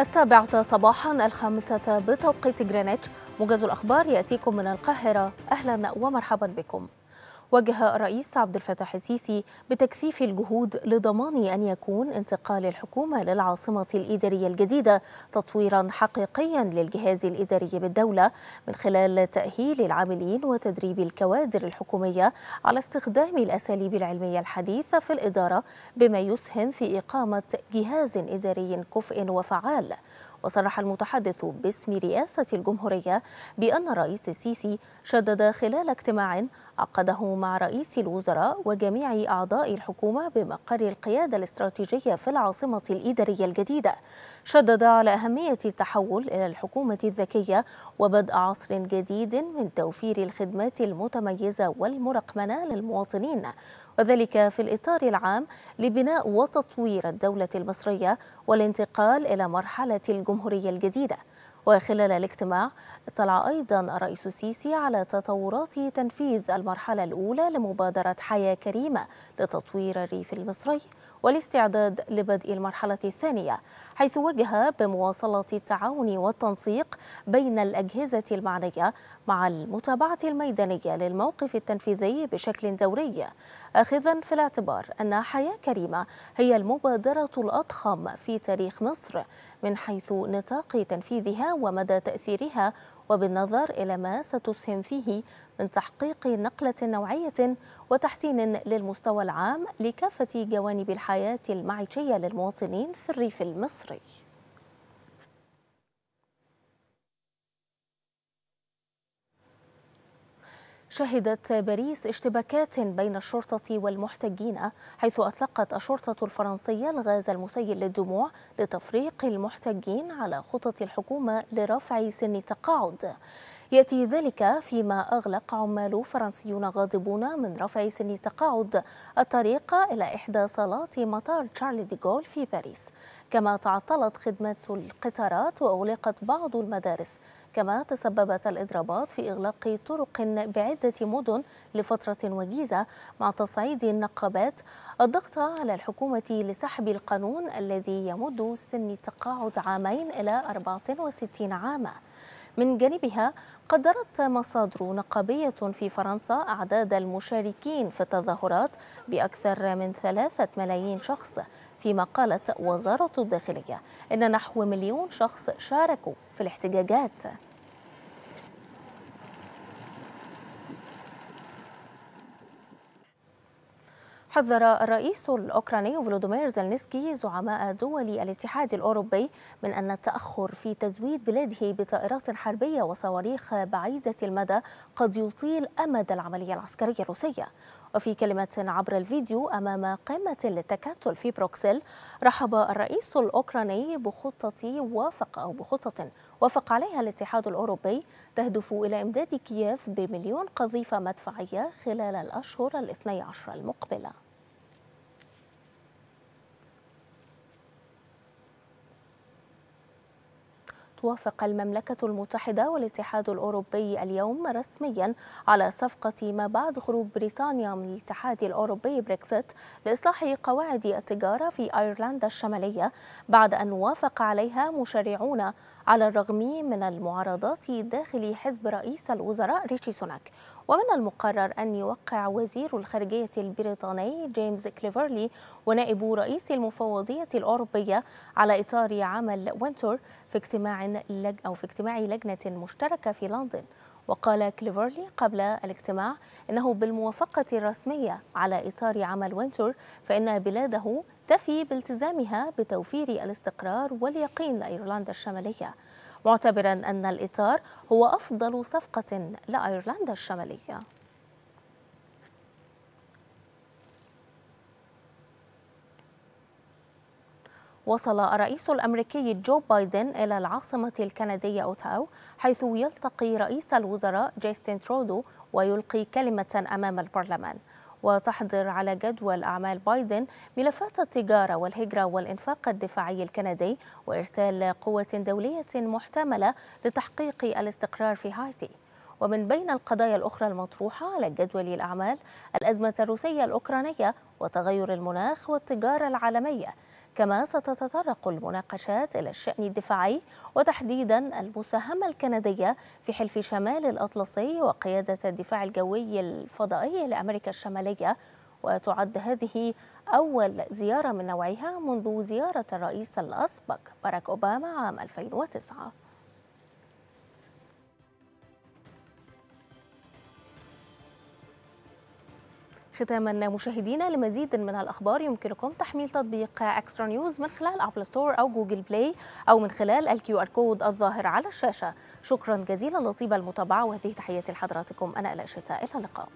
السابعة صباحا الخامسة بتوقيت جرينتش. موجز الأخبار يأتيكم من القاهرة. أهلا ومرحبا بكم. وجه الرئيس عبد الفتاح السيسي بتكثيف الجهود لضمان أن يكون انتقال الحكومة للعاصمة الإدارية الجديدة تطويرا حقيقيا للجهاز الإداري بالدولة من خلال تأهيل العاملين وتدريب الكوادر الحكومية على استخدام الأساليب العلمية الحديثة في الإدارة بما يسهم في إقامة جهاز إداري كفء وفعال. وصرح المتحدث باسم رئاسة الجمهورية بأن الرئيس السيسي شدد خلال اجتماع عقده مع رئيس الوزراء وجميع أعضاء الحكومة بمقر القيادة الاستراتيجية في العاصمة الإدارية الجديدة. شدد على أهمية التحول إلى الحكومة الذكية وبدء عصر جديد من توفير الخدمات المتميزة والمرقمنة للمواطنين. وذلك في الإطار العام لبناء وتطوير الدولة المصرية والانتقال إلى مرحلة الجمهورية الجديدة. وخلال الاجتماع اطلع أيضا الرئيس السيسي على تطورات تنفيذ المرحلة الأولى لمبادرة حياة كريمة لتطوير الريف المصري والاستعداد لبدء المرحلة الثانية حيث وجه بمواصلة التعاون والتنسيق بين الأجهزة المعنية مع المتابعة الميدانية للموقف التنفيذي بشكل دوري آخذا في الاعتبار أن حياة كريمة هي المبادرة الأضخم في تاريخ مصر من حيث نطاق تنفيذها ومدى تأثيرها وبالنظر إلى ما ستسهم فيه من تحقيق نقلة نوعية وتحسين للمستوى العام لكافة جوانب الحياة المعيشية للمواطنين في الريف المصري. شهدت باريس اشتباكات بين الشرطة والمحتجين حيث أطلقت الشرطة الفرنسية الغاز المسيل للدموع لتفريق المحتجين على خطط الحكومة لرفع سن التقاعد. يأتي ذلك فيما أغلق عمال فرنسيون غاضبون من رفع سن التقاعد الطريق إلى إحدى صالات مطار شارل ديغول في باريس. كما تعطلت خدمة القطارات وأغلقت بعض المدارس كما تسببت الإضرابات في إغلاق طرق بعدة مدن لفترة وجيزة مع تصعيد النقابات. الضغط على الحكومة لسحب القانون الذي يمد سن التقاعد عامين إلى 64 عاما. من جانبها قدرت مصادر نقابية في فرنسا أعداد المشاركين في التظاهرات بأكثر من ثلاثة ملايين شخص فيما قالت وزارة الداخلية إن نحو مليون شخص شاركوا في الاحتجاجات. حذر الرئيس الأوكراني فولودومير زيلنسكي زعماء دول الاتحاد الأوروبي من أن التأخر في تزويد بلاده بطائرات حربية وصواريخ بعيدة المدى قد يطيل أمد العملية العسكرية الروسية. وفي كلمة عبر الفيديو أمام قمة للتكتل في بروكسل رحب الرئيس الأوكراني بخطة وافق أو بخطة وافق عليها الاتحاد الأوروبي تهدف إلى إمداد كييف بمليون قذيفة مدفعية خلال الأشهر الاثني عشر المقبلة. توافق المملكة المتحدة والاتحاد الأوروبي اليوم رسميا على صفقة ما بعد خروج بريطانيا من الاتحاد الأوروبي بريكسيت لإصلاح قواعد التجارة في أيرلندا الشمالية بعد أن وافق عليها مشرعون على الرغم من المعارضات داخل حزب رئيس الوزراء ريشي سوناك. ومن المقرر أن يوقع وزير الخارجية البريطاني جيمس كليفرلي ونائب رئيس المفوضية الأوروبية على إطار عمل وندسور في اجتماع لج أو في اجتماع لجنة مشتركة في لندن. وقال كليفرلي قبل الاجتماع إنه بالموافقة الرسمية على إطار عمل وينتور فإن بلاده تفي بالتزامها بتوفير الاستقرار واليقين لإيرلندا الشمالية. معتبرا أن الإطار هو أفضل صفقة لأيرلندا الشمالية. وصل الرئيس الأمريكي جو بايدن إلى العاصمة الكندية أوتاو حيث يلتقي رئيس الوزراء جاستن ترودو ويلقي كلمة أمام البرلمان. وتحضر على جدول أعمال بايدن ملفات التجارة والهجرة والإنفاق الدفاعي الكندي وإرسال قوة دولية محتملة لتحقيق الاستقرار في هايتي. ومن بين القضايا الأخرى المطروحة على جدول الأعمال الأزمة الروسية الأوكرانية وتغير المناخ والتجارة العالمية. كما ستتطرق المناقشات إلى الشأن الدفاعي وتحديدا المساهمة الكندية في حلف شمال الأطلسي وقيادة الدفاع الجوي الفضائي لأمريكا الشمالية. وتعد هذه أول زيارة من نوعها منذ زيارة الرئيس الأسبق باراك أوباما عام 2009 ختاما مشاهدينا لمزيد من الأخبار يمكنكم تحميل تطبيق Extra News من خلال Apple Store أو Google Play أو من خلال ال QR code الظاهر على الشاشة. شكرا جزيلا لطيب المتابعة وهذه تحياتي لحضراتكم. أنا آلاء شتا. إلى اللقاء.